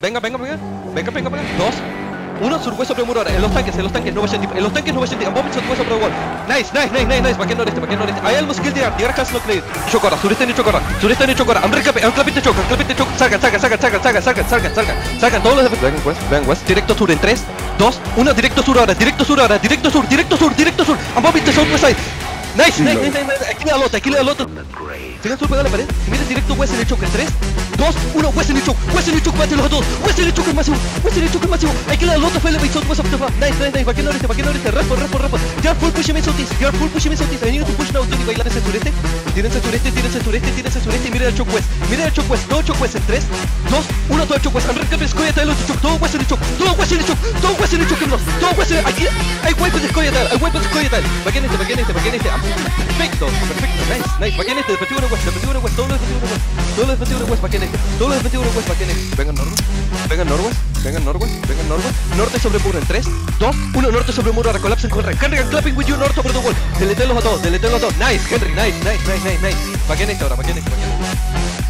Venga, venga, venga. Venga, venga, venga. Dos. Uno, sur sobre muro ahora. En los tanques, en los tanques, no va a En los tanques no va a. Bomb sur sobre wall. Nice, nice, nice, nice, nice. Va que noreste, va que noreste. Hay algo skill tirar. Tirar casi no clear. Chocora, sureste ni chocora. Sureste ni chocora. Hambre clape, un clapite choca, clapite choca. Salgan, salgan, salgan, salgan, salgan, salgan, salgan, salgan. Todos los de. Vengan west, vengan west. Directo sur en 3, 2, 1. Directo sur ahora, directo sur ahora, directo sur, directo sur, directo sur. Bombing the southwest side. Nice, nice, nice, nice. Aquí le da lota, aquí le da lota. Sigan sur, pega la pared. Miren directo west en el choque. 3, 2, 1. West en el choke. West en el choke, mátenlos a todos. West en el choke masivo. West en el choke masivo. Aquí le da lota, fue el of the map. Nice, nice, nice. Va que noreste, va que noreste. Rapo, rapo, rapo. You are full pushing me southeast. You are full pushing me southeast. I need to push now. Tony, bailar ese sureste. Tírense sureste, tírense sureste, tírense sureste. Y miren el choke west. Miren el choke west. Todo choke west en 3, 2, 1. Todo el choke west. Unred cap, escoya tal, otro choke. Todo west en el choke. Todo west en el choke. Todo west en el choke. Todo west en el Aquí weapons de tal. Hay weapons de escoya tal. Que este, que este, que este. Perfecto, perfecto. Nice, nice. Que este. Defensivo de west. Defensivo de west. Todo lo defensivo de west. Todo lo defensivo de west. Que este. Todo lo defensivo de west. Que este. Vengan norwest. Vengan norwest. Vengan norwest. Vengan norwest. Norte sobre muro en 3, 2, 1. Norte sobre muro. Ahora colapsen con Henry. Clapping with you. Norte over the wall. Deletenlos a todos. Deletenlos a todos. Nice, Henry. Nice, nice, nice, nice, nice. Que este ahora. Que este. Que este.